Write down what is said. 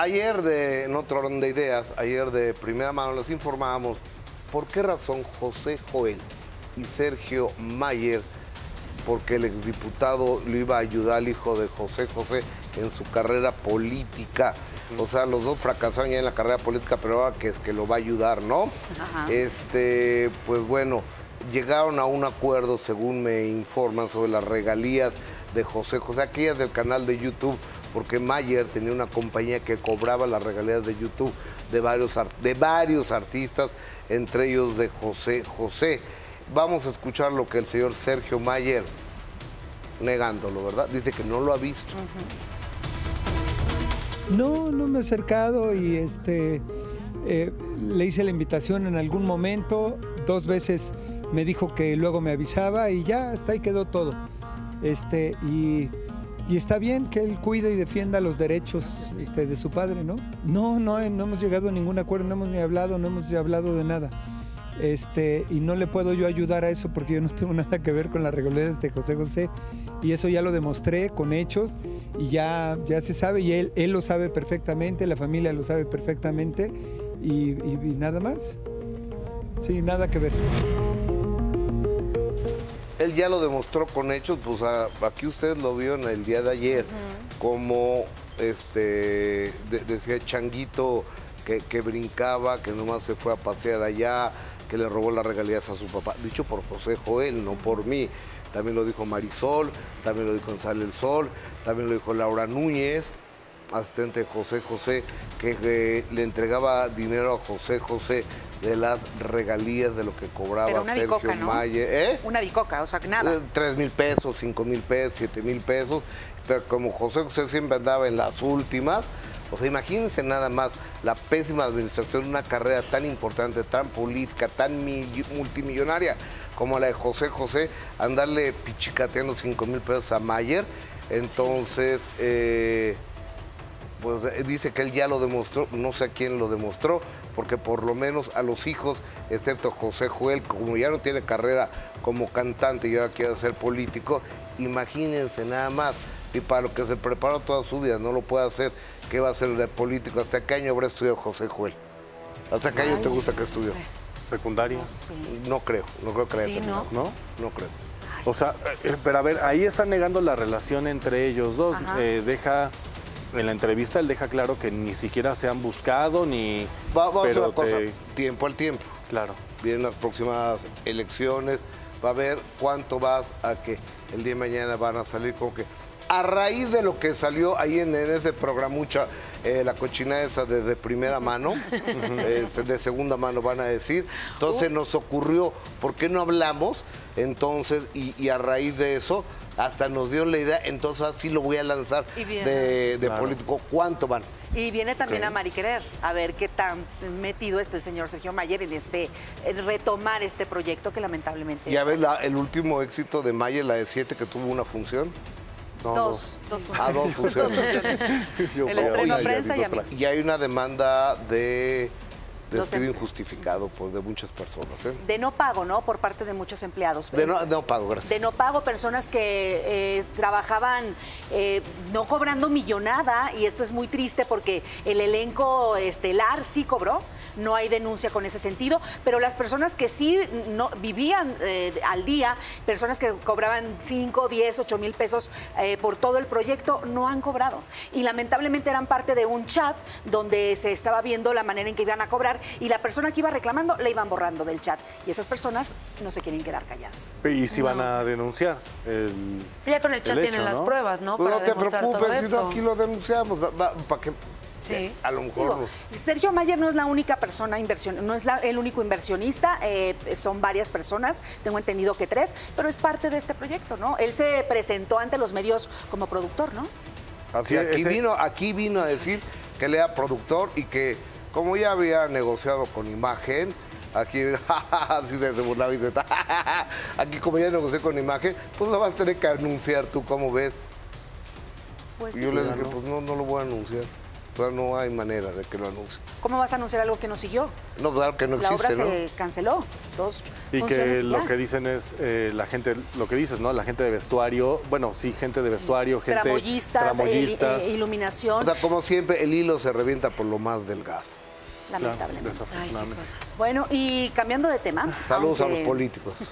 Ayer de, en otro orden de ideas, ayer de primera mano les informábamos por qué razón José Joel y Sergio Mayer, porque el exdiputado lo iba a ayudar al hijo de José José en su carrera política. O sea, los dos fracasaron ya en la carrera política, pero ahora que es que lo va a ayudar, ¿no? Ajá. Este, pues bueno, llegaron a un acuerdo, según me informan, sobre las regalías de José José, aquellas del canal de YouTube, porque Mayer tenía una compañía que cobraba las regalías de YouTube de varios, ar- de varios artistas, entre ellos de José José. Vamos a escuchar lo que el señor Sergio Mayer, negándolo, ¿verdad? Dice que no lo ha visto. No, no me he acercado y este eh, le hice la invitación en algún momento, dos veces me dijo que luego me avisaba y ya hasta ahí quedó todo. Este y, y está bien que él cuide y defienda los derechos este, de su padre, ¿no? No, no, no hemos llegado a ningún acuerdo, no hemos ni hablado, no hemos hablado de nada. Este, y no le puedo yo ayudar a eso porque yo no tengo nada que ver con las regularidades de José José. Y eso ya lo demostré con hechos y ya, ya se sabe y él, lo sabe perfectamente, la familia lo sabe perfectamente y nada más. Sí, nada que ver. Él ya lo demostró con hechos, pues a- aquí usted lo vio en el día de ayer, como este de- decía Changuito que, que brincaba, que nomás se fue a pasear allá, que le robó las regalías a su papá, dicho por José Joel, no por mí. También lo dijo Marisol, también lo dijo Sale el Sol, también lo dijo Laura Núñez, asistente de José José, que le entregaba dinero a José José de las regalías de lo que cobraba Sergio bicoca, ¿no? Mayer. ¿Eh? Una bicoca, o sea, nada. Eh, Tres mil pesos, cinco mil pesos, siete mil pesos. Pero como José José siempre andaba en las últimas, o sea, imagínense nada más la pésima administración de una carrera tan importante, tan política, tan mi- multimillonaria como la de José José, andarle pichicateando cinco mil pesos a Mayer. Entonces, eh, pues eh, dice que él ya lo demostró, no sé a quién lo demostró, porque por lo menos a los hijos, excepto José Joel, como ya no tiene carrera como cantante y ahora quiere ser político, imagínense nada más, si para lo que se preparó toda su vida no lo puede hacer, ¿qué va a hacer de político? ¿Hasta qué año habrá estudiado José Joel? ¿Hasta qué año Ay, te gusta que estudió? secundaria, Sí. No creo, no creo que la haya Sí, ¿no? terminado. ¿no? No creo. O sea, eh, pero a ver, ahí están negando la relación entre ellos dos. Eh, deja, en la entrevista él deja claro que ni siquiera se han buscado ni... Va- vamos a una cosa, te- tiempo al tiempo. Claro. vienen las próximas elecciones, va a ver cuánto vas a que el día de mañana van a salir con que a raíz de lo que salió ahí en, en ese programucha, eh, la cochina esa de, de primera mano, eh, de segunda mano van a decir, entonces nos ocurrió, ¿por qué no hablamos? Entonces, y, y a raíz de eso, hasta nos dio la idea, entonces así lo voy a lanzar de, de Claro. político. ¿Cuánto van? Y viene también Ok. a Mari Querer, a ver qué tan metido está el señor Sergio Mayer en este en retomar este proyecto que lamentablemente. Ya ves la- el último éxito de Mayer, la de 7, que tuvo una función. No, Dos, dos Ah, dos funciones. Yo El creo. estreno Oye, prensa y ya amigos. Y hay una demanda de despido injustificado por de muchas personas. ¿eh? De no pago, ¿no? Por parte de muchos empleados. De no, no pago, gracias. De no pago, personas que eh, trabajaban eh, no cobrando millonada, y esto es muy triste porque el elenco estelar sí cobró, no hay denuncia con ese sentido, pero las personas que sí no, vivían al día, personas que cobraban 5, 10, 8 mil pesos por todo el proyecto, no han cobrado. Y lamentablemente eran parte de un chat donde se estaba viendo la manera en que iban a cobrar y la persona que iba reclamando la iban borrando del chat. Y esas personas no se quieren quedar calladas. Y si van a denunciar el... Ya con el chat el tienen hecho, las ¿no? pruebas, ¿no? Pues Para no te demostrar todo preocupes, si no aquí lo denunciamos. ¿Para qué? Sí. A lo mejor. Digo, Sergio Mayer no es la única persona inversión, no es la- el único inversionista, eh, son varias personas, tengo entendido que tres, pero es parte de este proyecto, ¿no? Él se presentó ante los medios como productor, ¿no? Así, Sí, aquí, ese- vino, aquí vino a decir que él era productor y que, como ya había negociado con imagen, aquí, así se, se burlaba y dice, aquí como ya negocié con imagen, pues lo vas a tener que anunciar tú, ¿cómo ves? Pues Y sí. yo le dije, pues no, no lo voy a anunciar. Todavía no hay manera de que lo anuncie. ¿Cómo vas a anunciar algo que no siguió? No, claro que no la existe, obra ¿no? se canceló. Dos Y que y lo ya. que dicen es eh, la gente, lo que dices, ¿no? La gente de vestuario, bueno, sí, gente de vestuario, gente Tramoyistas, tramoyistas. el- eh, iluminación. O sea, como siempre, el hilo se revienta por lo más delgado. lamentablemente. desafortunadamente. Ay, qué cosa. Bueno, y cambiando de tema. Saludos a los políticos.